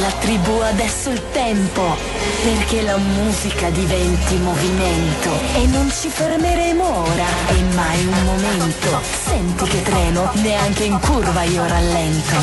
la tribù adesso il tempo, perché la musica diventi movimento e non ci fermeremo ora e mai un momento. Senti che treno, neanche in curva io rallento.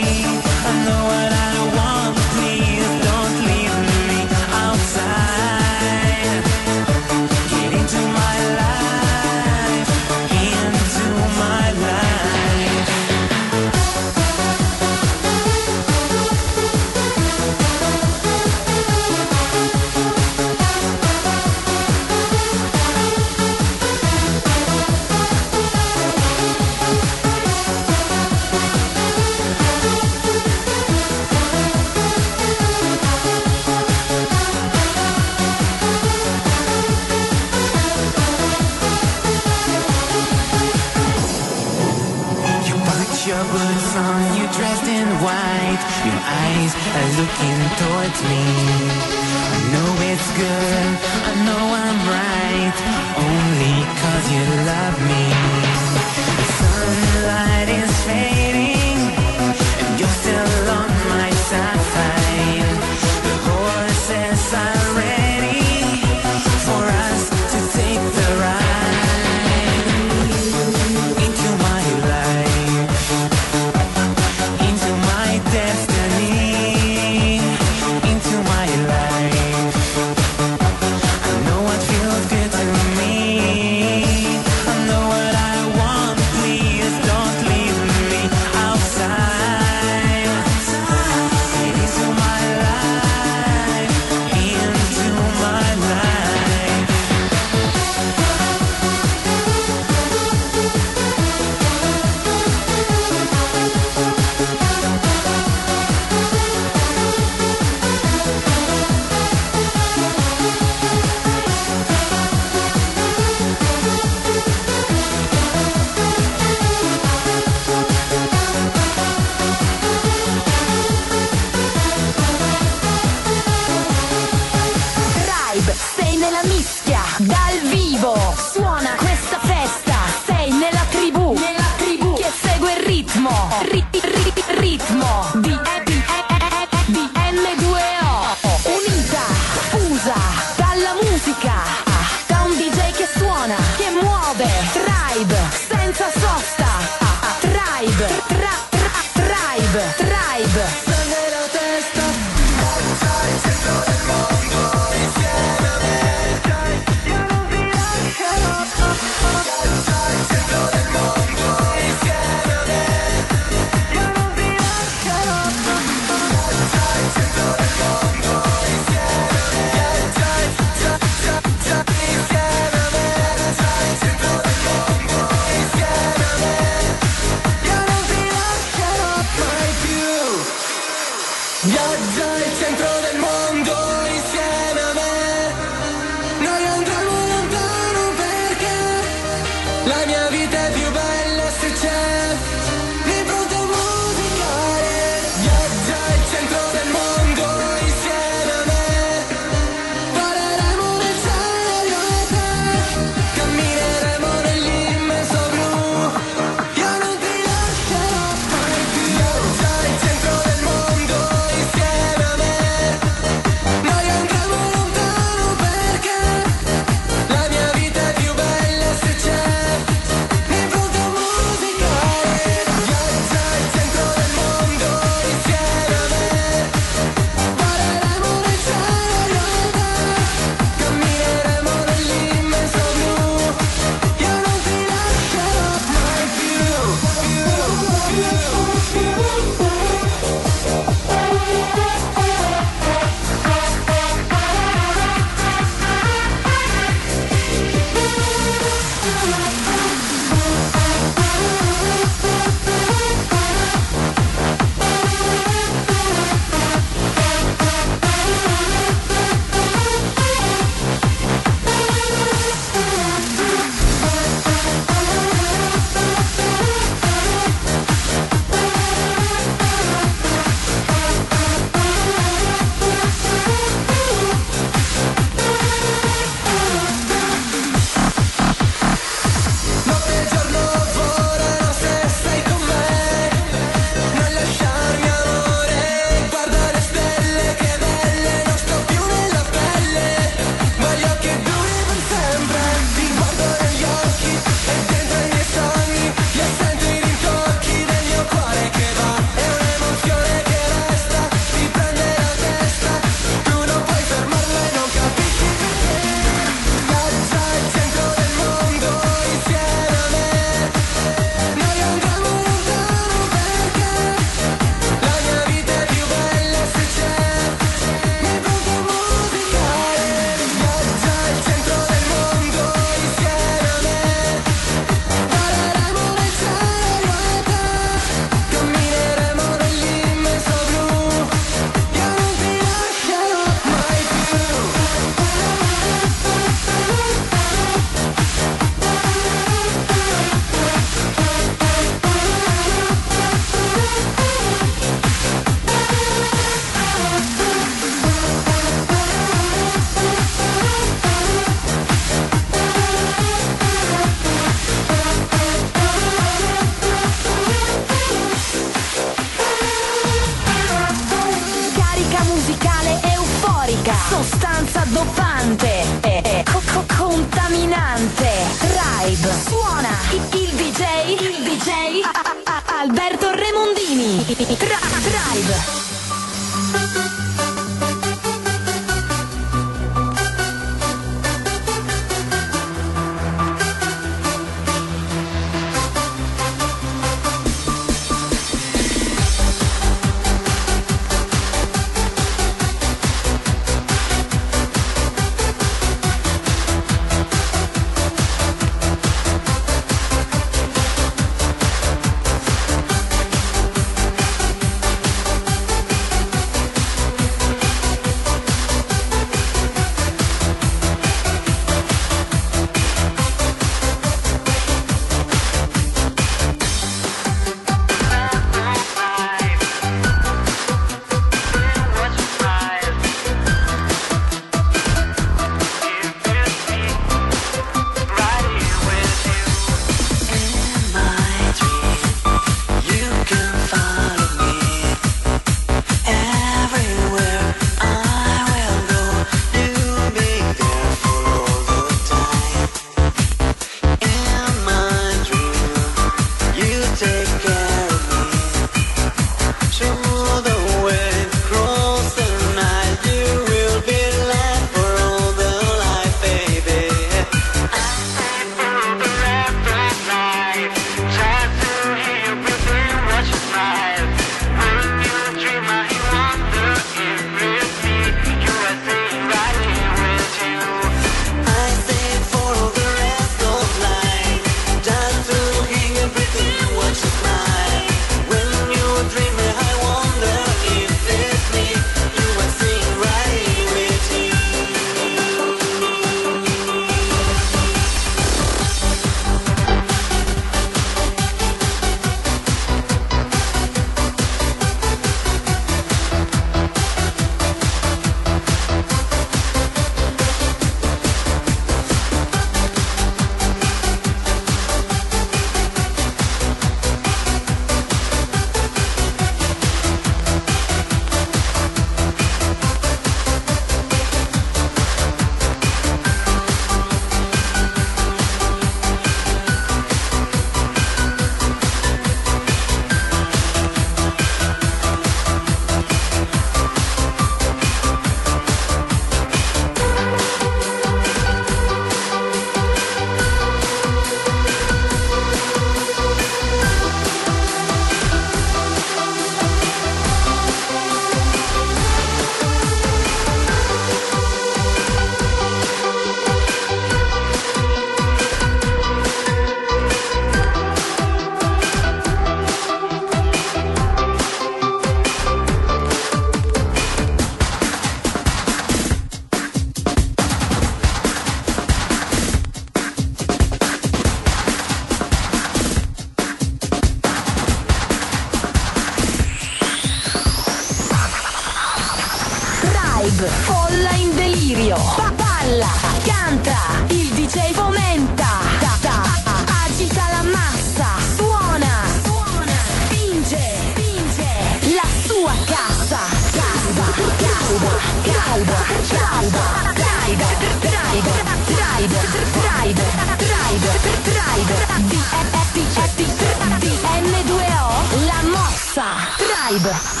Mossa, tribe.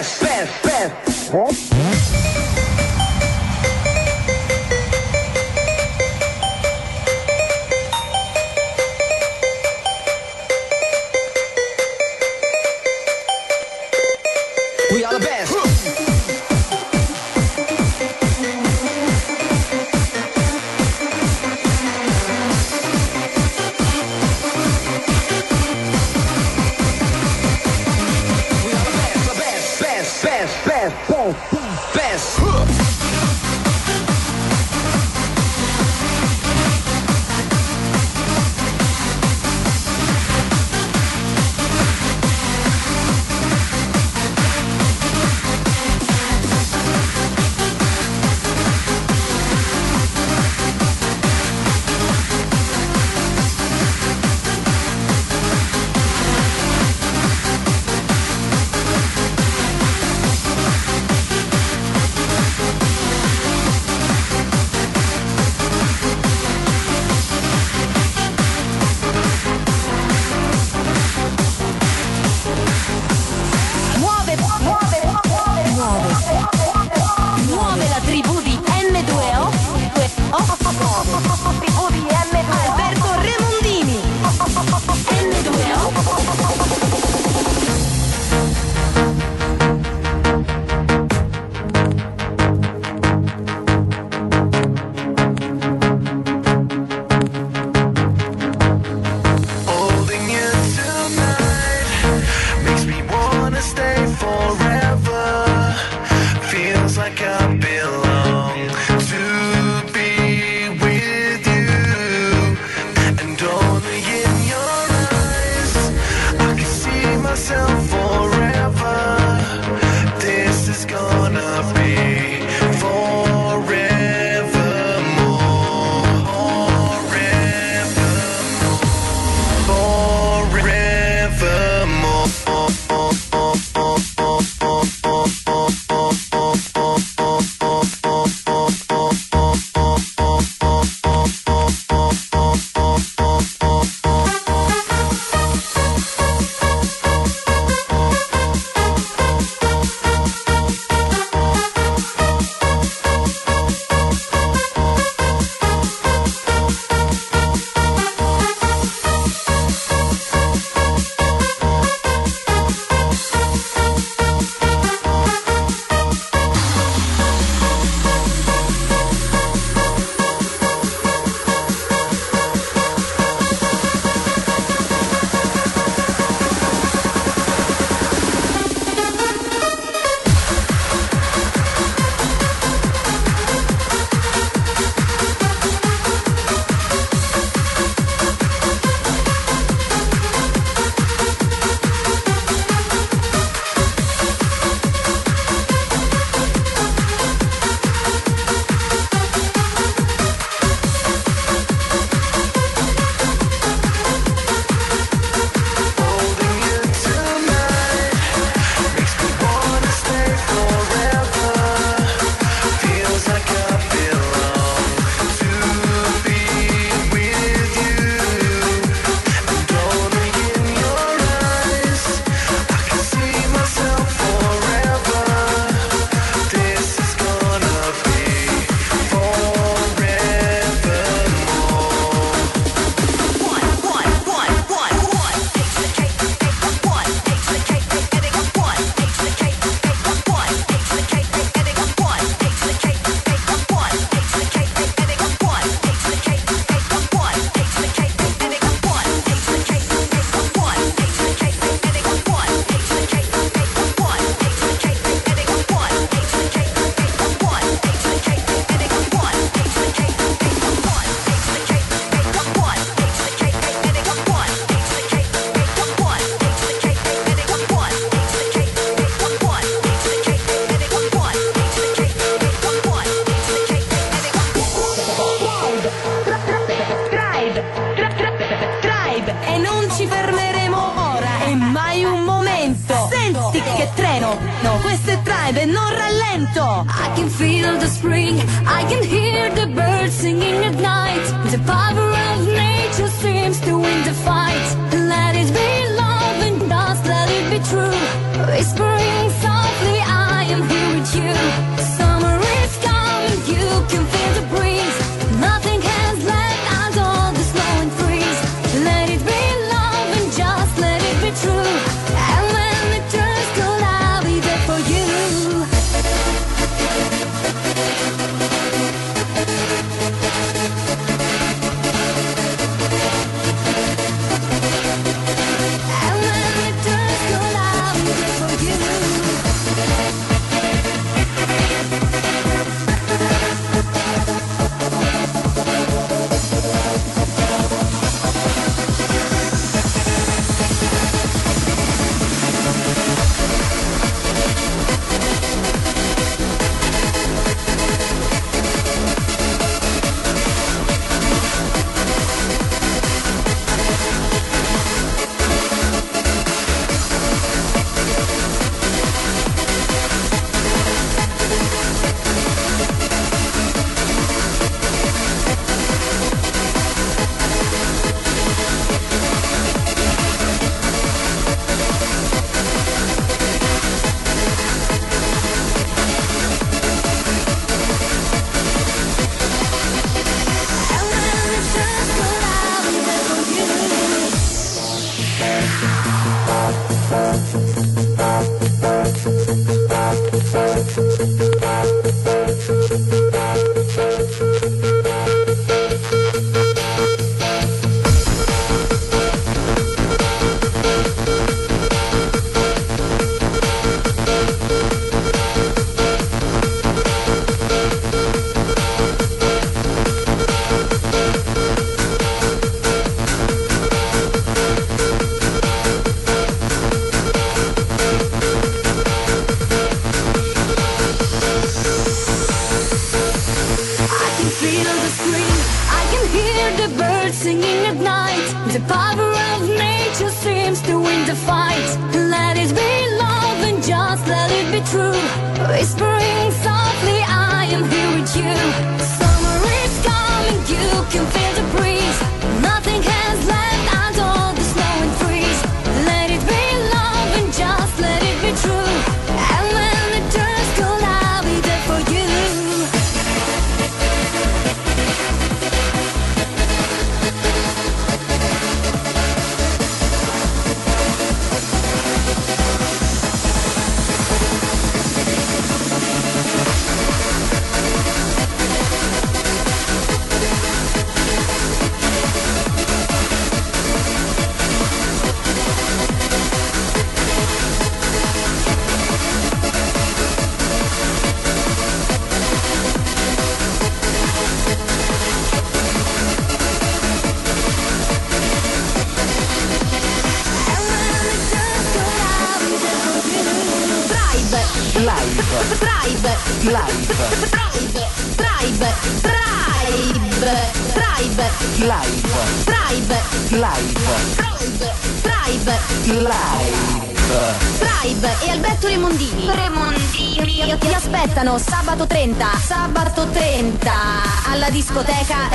best, best, best.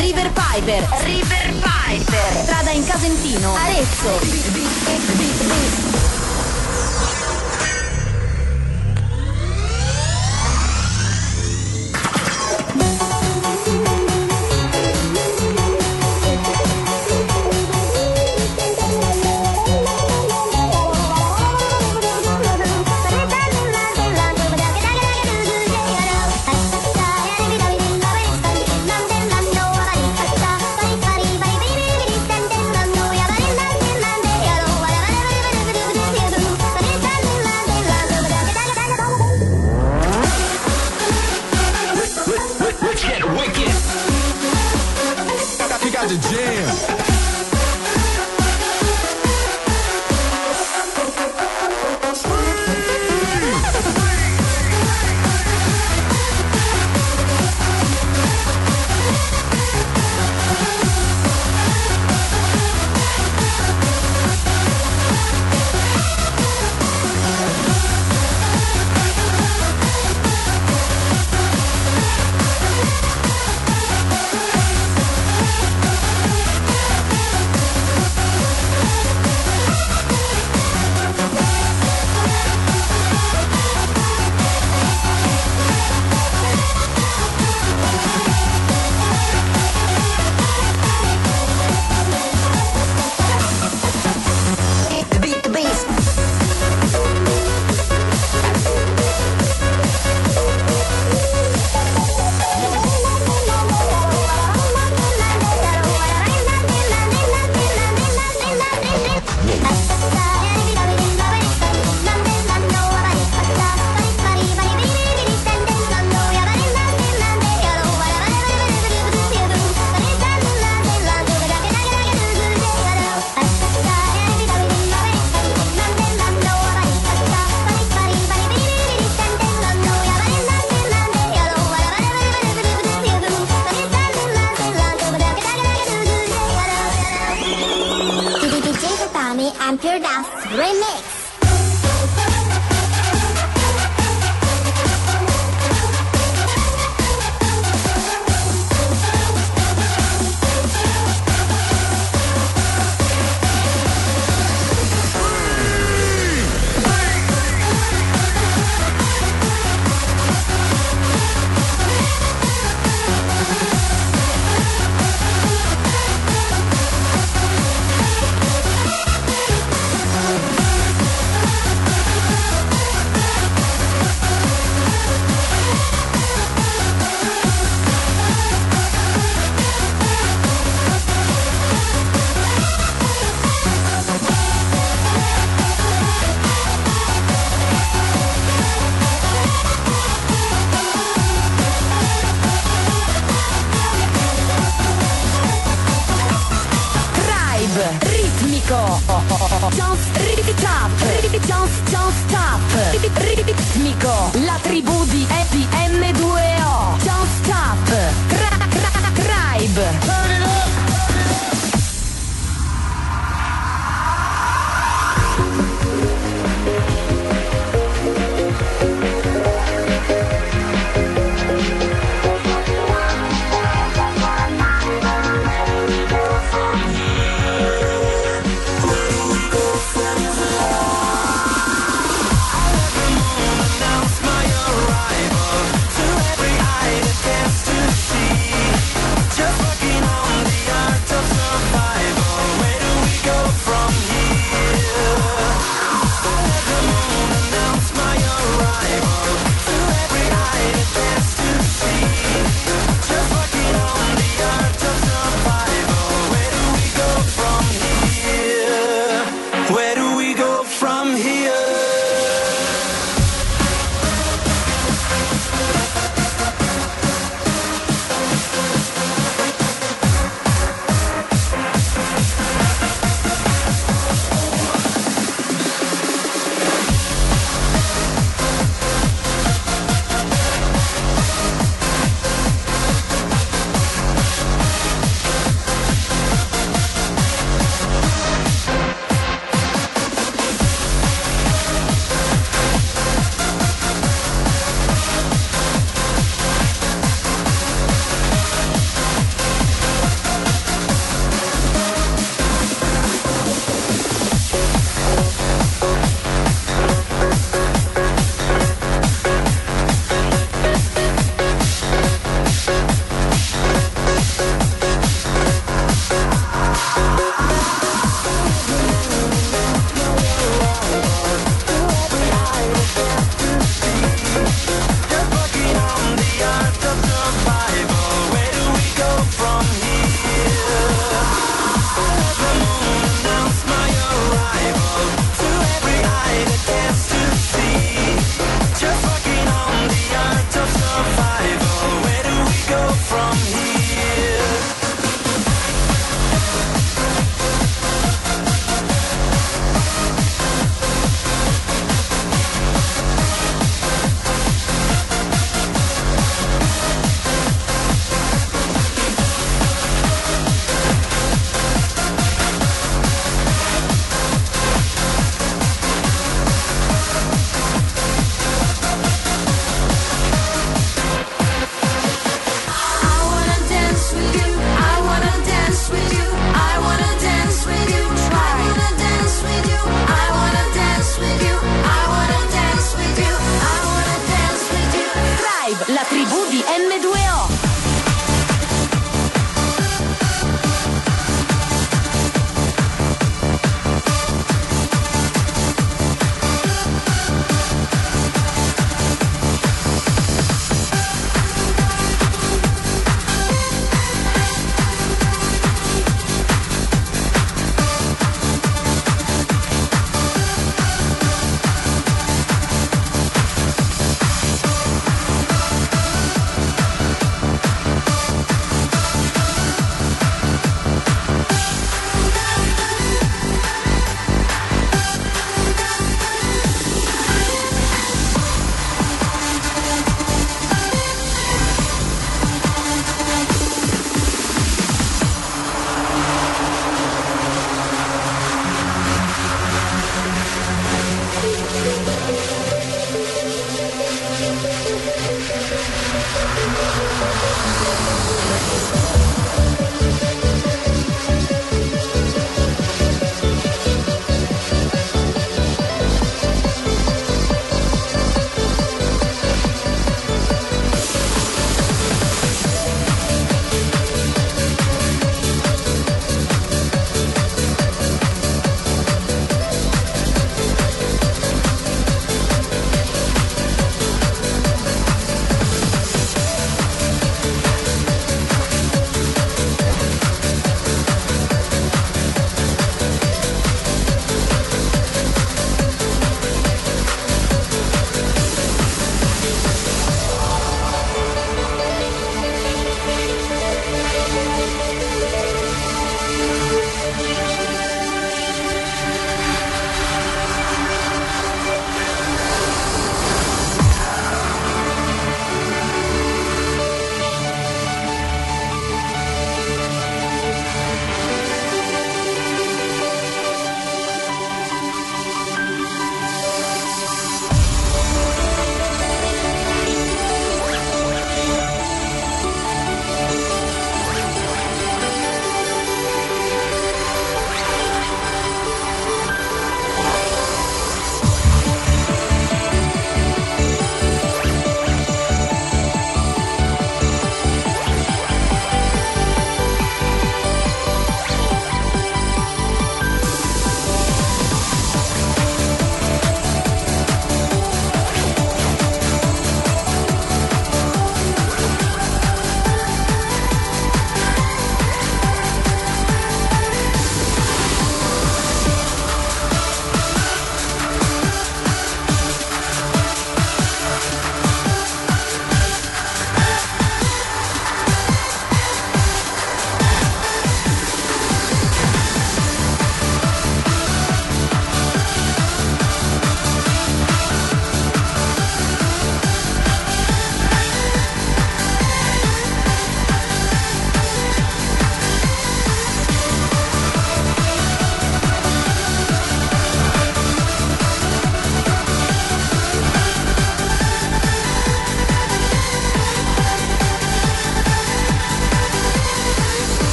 River Piper. River Piper. Strada in Casentino, Arezzo.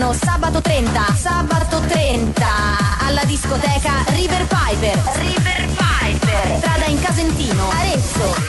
Aspettano sabato 30. Sabato 30. Alla discoteca River Piper. River Piper. Strada in Casentino. Arezzo.